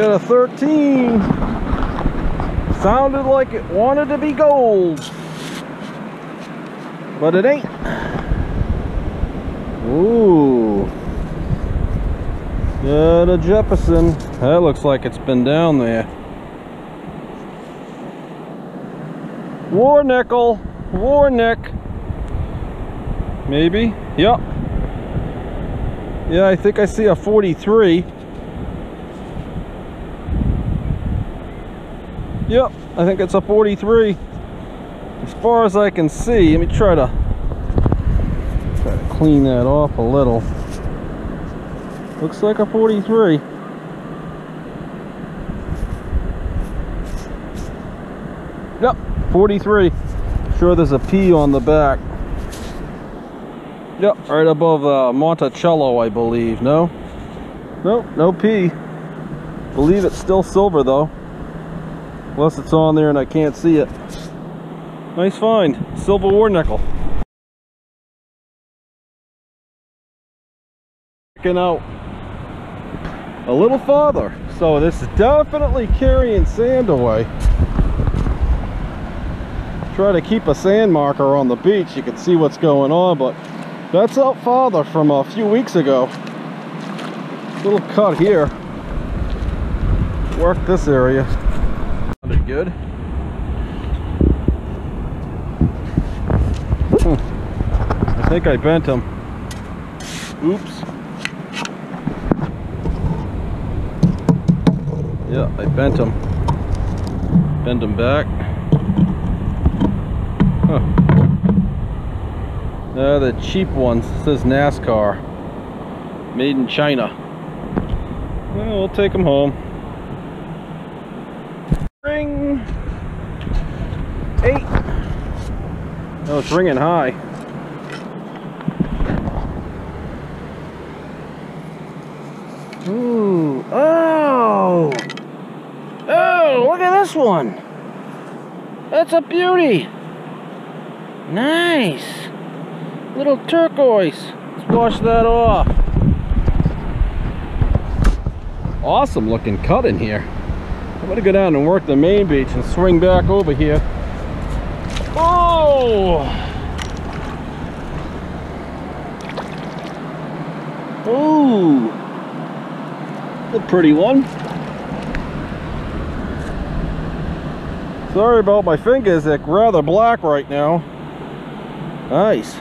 Got a 13. Sounded like it wanted to be gold. But it ain't. Ooh. Got a Jefferson. That looks like it's been down there. War nickel. War nick. Maybe. Yep. Yeah, I think I see a 43. Yep, I think it's a 43. As far as I can see, let me try to try to clean that off a little. Looks like a 43. Yep, 43. Sure there's a P on the back. Yep, right above uh, Monticello, I believe. No? Nope, no P. Believe it's still silver though. Unless it's on there and I can't see it. Nice find. Silver war nickel. Checking out a little farther. So this is definitely carrying sand away. Try to keep a sand marker on the beach. You can see what's going on, but that's out farther from a few weeks ago. Little cut here. Work this area. Good. Hmm. I think I bent him. Oops. Yeah, I bent him. Bend him back. Huh. Uh, the cheap ones says NASCAR. Made in China. Well, we'll take them home. Ring. Eight. Oh, it's ringing high. Ooh. Oh. Oh, look at this one. That's a beauty. Nice. Little turquoise. Let's wash that off. Awesome looking cut in here. I'm gonna go down and work the main beach and swing back over here. Oh! Ooh! A pretty one. Sorry about my fingers, they're rather black right now. Nice.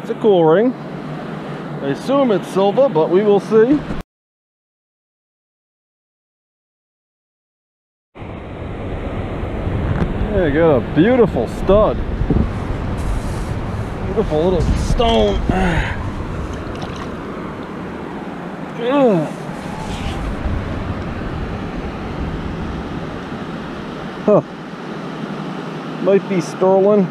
It's a cool ring. I assume it's silver, but we will see. Yeah, got a beautiful stud. Beautiful little stone. Huh. Might be sterling.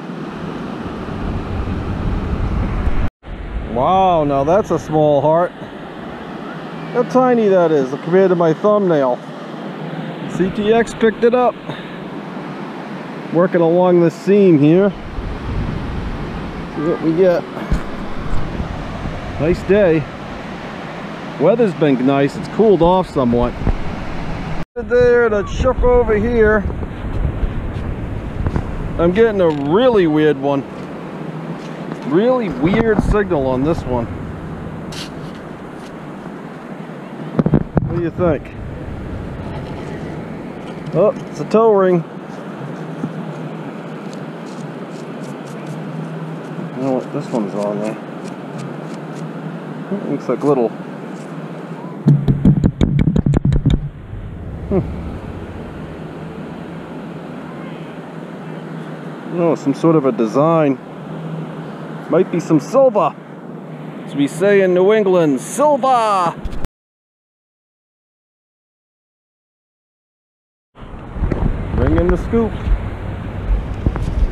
Wow, now that's a small heart. How tiny that is compared to my thumbnail. CTX picked it up. Working along the seam here. See what we get. Nice day. Weather's been nice. It's cooled off somewhat. There, the chuck over here. I'm getting a really weird one. Really weird signal on this one. What do you think? Oh, it's a toe ring. You know what? This one's on there. It looks like little. Hmm. Oh, some sort of a design. Might be some silver. As we say in New England, silver! Bring in the scoop.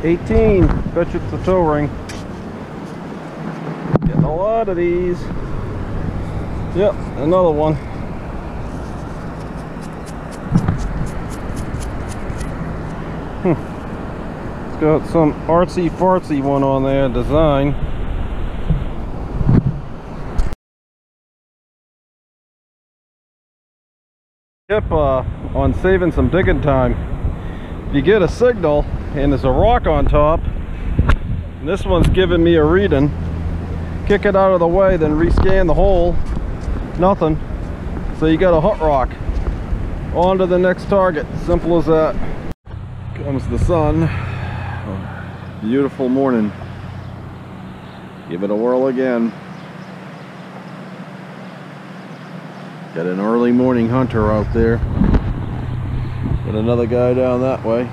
18. Bet you it's a toe ring. Getting a lot of these. Yep, another one. Hmm. It's got some artsy fartsy one on there, design. Tip uh, on saving some digging time. If you get a signal and there's a rock on top, this one's giving me a reading, kick it out of the way, then rescan the hole, nothing. So you got a hot rock. On to the next target, simple as that. Comes the sun. Beautiful morning. Give it a whirl again. Got an early morning hunter out there. Got another guy down that way.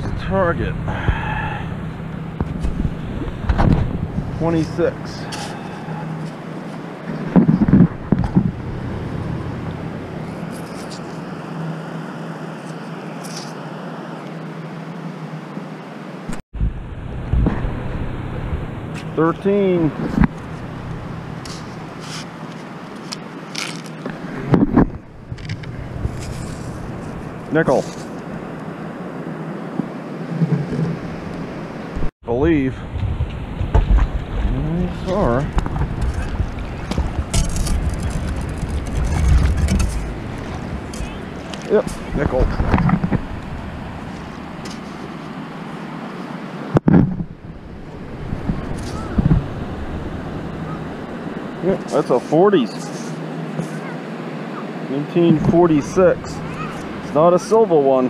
First target. 26. Thirteen. Nickel. Believe. Sorry. Yep, nickel. Yep, that's a 40s. 1946. It's not a silver one.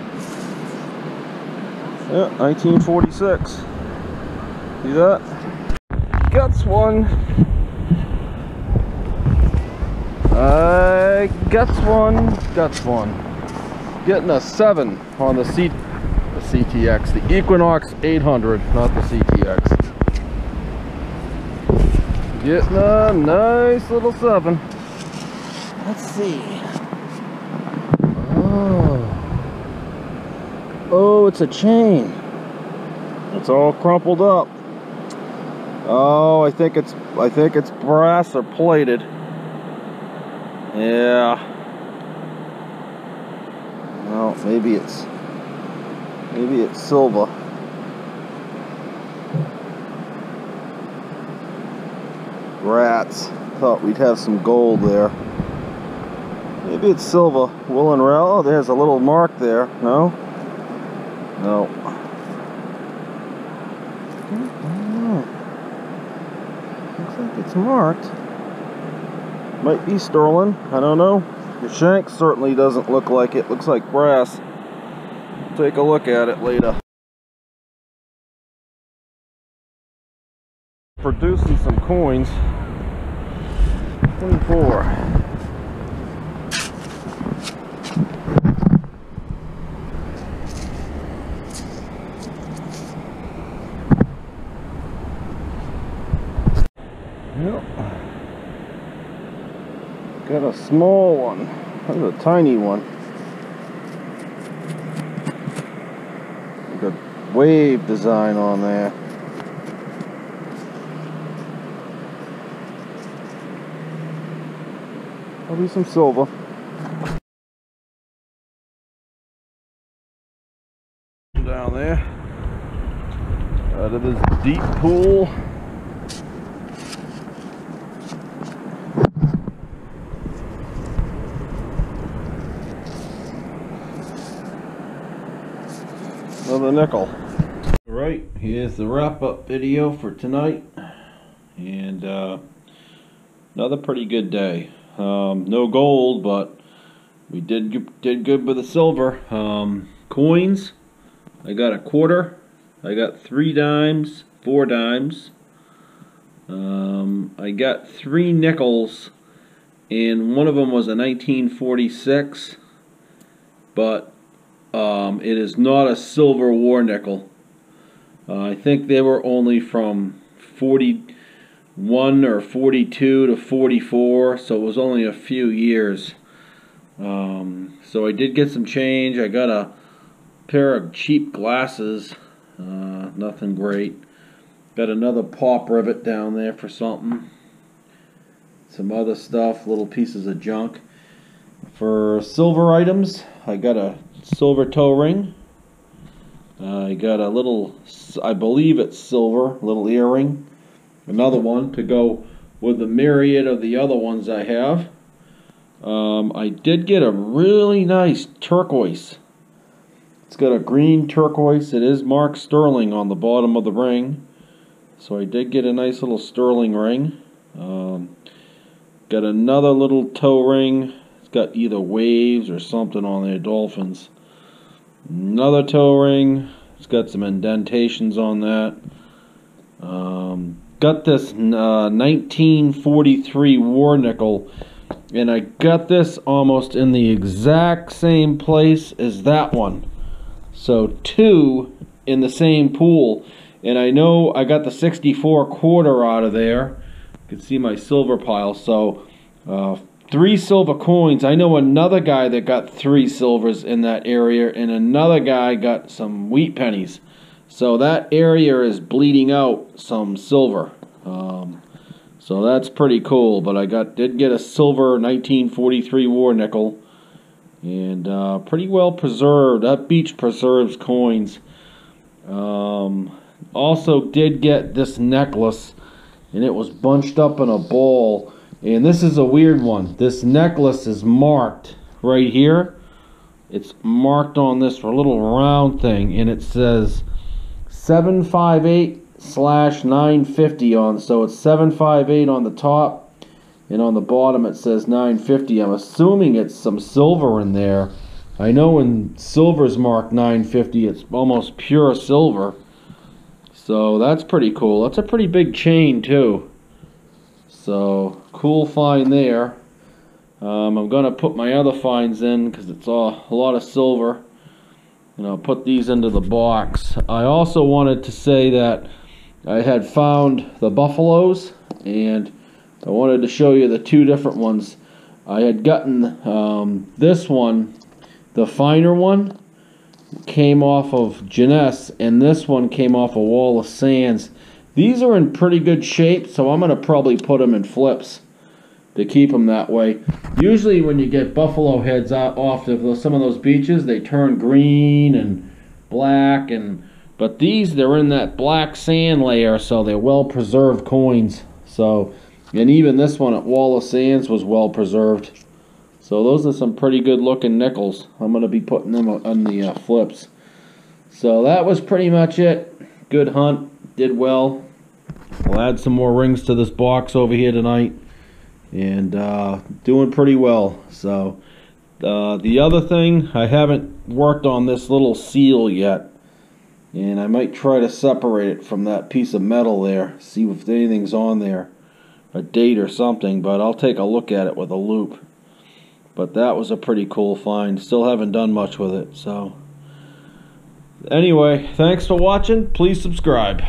Yeah, 1946. See that? Guts one. Uh, guts one, guts one. Getting a seven on the C, the CTX, the Equinox 800, not the CTX. Getting a nice little seven. Let's see. Oh. Oh, it's a chain. It's all crumpled up. Oh, I think it's I think it's brass or plated. Yeah. Well, maybe it's maybe it's silver. Rats. Thought we'd have some gold there. Maybe it's silver. Woolen rail. Oh, there's a little mark there. No? No. Like it's marked. Might be sterling. I don't know. The shank certainly doesn't look like it. Looks like brass. Take a look at it later. Producing some coins. 24. Yep. A small one. That's a tiny one. Got wave design on there. Probably some silver. Down there. Out of this deep pool. Another nickel. Alright, here's the wrap up video for tonight. And uh, another pretty good day. Um, no gold, but we did did good with the silver. Um, coins, I got a quarter. I got three dimes, four dimes. Um, I got three nickels, and one of them was a 1946, but um, it is not a silver war nickel. Uh, I think they were only from 41 or 42 to 44, so it was only a few years. Um, so I did get some change. I got a pair of cheap glasses, uh, nothing great. Got another pop rivet down there for something. Some other stuff, little pieces of junk. For silver items, I got a silver toe ring. Uh, I got a little, I believe it's silver, little earring. another one to go with the myriad of the other ones I have. Um, I did get a really nice turquoise. It's got a green turquoise. It is marked sterling on the bottom of the ring. So I did get a nice little sterling ring. Um, got another little toe ring. It's got either waves or something on there, dolphins. Another toe ring. It's got some indentations on that. Um, got this uh, 1943 war nickel and I got this almost in the exact same place as that one. So two in the same pool. And I know I got the 64 quarter out of there. You can see my silver pile. So uh, three silver coins. I know another guy that got three silvers in that area. And another guy got some wheat pennies. So that area is bleeding out some silver. Um, so that's pretty cool. But I got did get a silver 1943 war nickel, and uh, pretty well preserved. That beach preserves coins. Um, also did get this necklace, and it was bunched up in a ball. And this is a weird one. This necklace is marked right here. It's marked on this little round thing, and it says 758 slash 950 on so it's 758 on the top and on the bottom it says 950 I'm assuming it's some silver in there. I know when silver's marked 950 it's almost pure silver. So that's pretty cool. That's a pretty big chain too so cool find there um, I'm gonna put my other finds in because it's all, a lot of silver and I'll put these into the box I also wanted to say that I had found the buffaloes and I wanted to show you the two different ones. I had gotten um, this one, the finer one, came off of Jenness, and this one came off a Wallis Sands. These are in pretty good shape, so I'm going to probably put them in flips to keep them that way. Usually when you get buffalo heads out off of some of those beaches, they turn green and black and but these, they're in that black sand layer, so they're well preserved coins. So, and even this one at Wallis Sands was well preserved. So those are some pretty good looking nickels. I'm going to be putting them on the uh, flips. So that was pretty much it. Good hunt. Did well. I'll add some more rings to this box over here tonight. And uh, doing pretty well. So uh, the other thing, I haven't worked on this little seal yet and I might try to separate it from that piece of metal there see if anything's on there a date or something but I'll take a look at it with a loupe. but that was a pretty cool find still haven't done much with it so anyway thanks for watching please subscribe